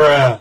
Bruh.